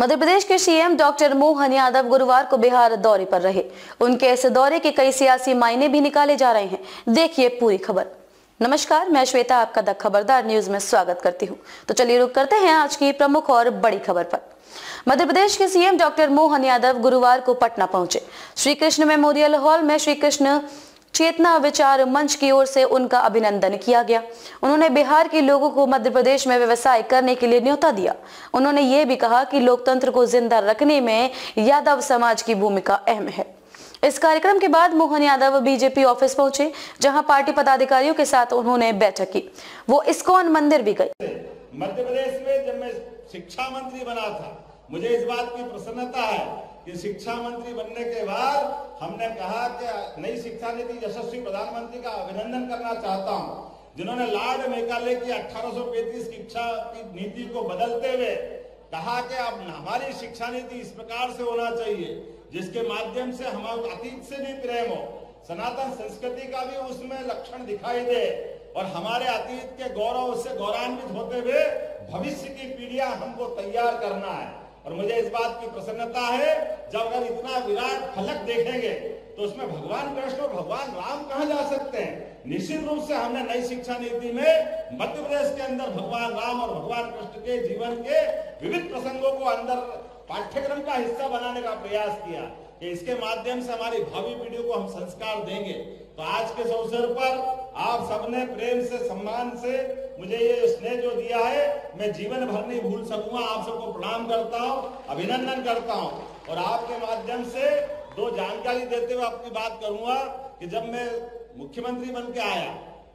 मध्य प्रदेश के CM doctor Mohan Yadav गुरुवार को बिहार दौरे पर रहे। उनके इस दौरे के कई सियासी मायने भी निकाले जा रहे हैं। देखिए पूरी खबर। नमस्कार, मैं श्वेता, आपका द खबरदार न्यूज़ में स्वागत करती हूँ। तो चलिए रुक करते हैं आज की प्रमुख और बड़ी खबर पर। मध्य प्रदेश के सीएम डॉक्टर मोहन यादव गुरुवार को पटना पहुँचे। श्री कृष्ण मेमोरियल हॉल में श्री कृष्ण चेतना विचार मंच की ओर से उनका अभिनंदन किया गया। उन्होंने बिहार के लोगों को मध्य प्रदेश में व्यवसाय करने के लिए न्योता दिया। उन्होंने ये भी कहा कि लोकतंत्र को ज़िंदा रखने में यादव समाज की भूमिका अहम है। इस कार्यक्रम के बाद मोहन यादव बीजेपी ऑफ़िस पहुँचे, जहाँ पार्टी पदाधिकारियों के साथ उन्होंने बैठक की। वो इस्कॉन मंदिर भी गए। मध्य प्रदेश में जब मैं शिक्षा मंत्री बना था, मुझे इस बात की प्रसन्नता है कि शिक्षा मंत्री बनने के बाद हमने कहा कि नई शिक्षा नीति यशस्वी प्रधानमंत्री का अभिनंदन करना चाहता हूँ। जिन्होंने लॉर्ड मेकाले की 1835 शिक्षा नीति को बदलते हुए कहा कि अब हमारी शिक्षा नीति इस प्रकार से होना चाहिए, जिसके माध्यम से हमारे अतीत से भी प्रेम हो। सनातन संस्कृति का भी उसमें लक्षण दिखाई दे और हमारे अतीत के गौरव से गौरवान्वित होते हुए भविष्य की पीढ़ियाँ हमको तैयार करना है। और मुझे इस बात की प्रसन्नता है, जब अगर इतना विराट फलक देखेंगे तो उसमें भगवान कृष्ण और भगवान राम कहा जा सकते हैं? निश्चित रूप से हमने नई शिक्षा नीति में मध्य प्रदेश के अंदर भगवान राम और भगवान कृष्ण के जीवन के विविध प्रसंगों को अंदर पाठ्यक्रम का हिस्सा बनाने का प्रयास किया कि इसके माध्यम से हमारी भावी पीढ़ियों को हम संस्कार देंगे। तो आज के अवसर पर आप सबने प्रेम से, सम्मान से मुझे ये स्नेह जो दिया है, मैं जीवन भर नहीं भूल सकूँगा। आप सबको प्रणाम करता हूँ, अभिनंदन करता हूँ। और आपके माध्यम से दो जानकारी देते हुए आपकी बात करूँगा कि जब मैं मुख्यमंत्री बन के आया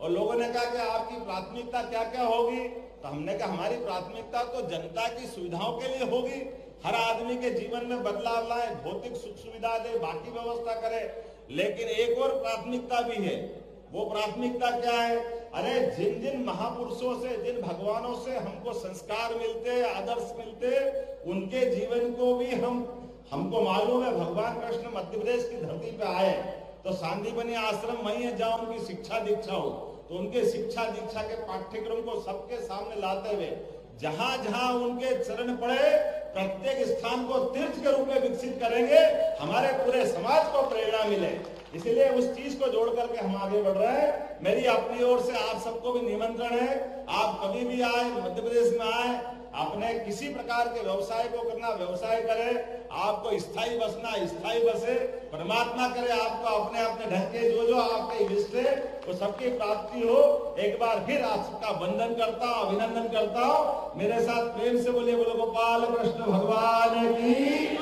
और लोगों ने कहा कि आपकी प्राथमिकता क्या क्या होगी तो हमने कहा हमारी प्राथमिकता तो जनता की सुविधाओं के लिए होगी हर आदमी के जीवन में बदलाव लाए, भौतिक सुख सुविधा दे, बाकी व्यवस्था करे। लेकिन एक और प्राथमिकता भी है। वो प्राथमिकता क्या है? अरे, जिन जिन महापुरुषों से, जिन भगवानों से हमको संस्कार मिलते, आदर्श मिलते, उनके जीवन को भी हम, हमको मालूम है भगवान कृष्ण मध्य प्रदेश की धरती पे आए। तो सांदीपनी आश्रम वही है जहाँ उनकी शिक्षा दीक्षा हो। तो उनके शिक्षा दीक्षा के पाठ्यक्रम को सबके सामने लाते हुए जहाँ जहाँ उनके चरण पड़े, प्रत्येक स्थान को तीर्थ के रूप में विकसित करेंगे, हमारे पूरे समाज को प्रेरणा मिले। इसलिए उस चीज़ को जोड़ करके हम आगे बढ़ रहे हैं। मेरी अपनी ओर से आप सबको भी निमंत्रण है। आप कभी भी आए, मध्य प्रदेश में आए अपने किसी प्रकार के व्यवसाय को करना, व्यवसाय करे। आपको स्थायी बसना, स्थायी बसे। परमात्मा करे आपको अपने अपने ढंग के जो जो आपके इष्ट है, वो सबकी प्राप्ति हो। एक बार फिर आप सबका वंदन करता हूँ, अभिनंदन करता हूँ। मेरे साथ प्रेम से बोलिए बोलो, गोपाल कृष्ण, भगवान की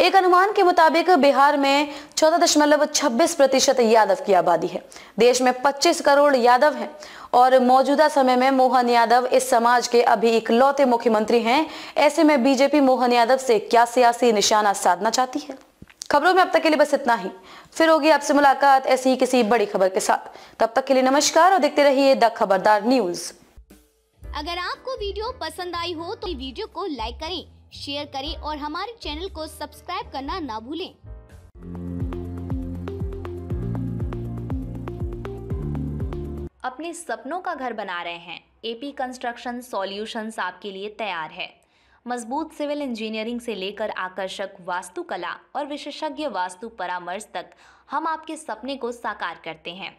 एक अनुमान के मुताबिक बिहार में चौदह दशमलव छब्बीस प्रतिशत यादव की आबादी है। देश में 25 करोड़ यादव हैं और मौजूदा समय में मोहन यादव इस समाज के अभी इकलौते मुख्यमंत्री हैं। ऐसे में बीजेपी मोहन यादव से क्या सियासी निशाना साधना चाहती है। खबरों में अब तक के लिए बस इतना ही। फिर होगी आपसे मुलाकात ऐसी ही किसी बड़ी खबर के साथ। तब तक के लिए नमस्कार और देखते रहिए द खबरदार न्यूज़। अगर आपको वीडियो पसंद आई हो तो वीडियो को लाइक करें। शेयर करें और हमारे चैनल को सब्सक्राइब करना ना भूलें। अपने सपनों का घर बना रहे हैं। एपी कंस्ट्रक्शन सॉल्यूशंस आपके लिए तैयार है। मज़बूत सिविल इंजीनियरिंग से लेकर आकर्षक वास्तुकला और विशेषज्ञ वास्तु परामर्श तक हम आपके सपने को साकार करते हैं।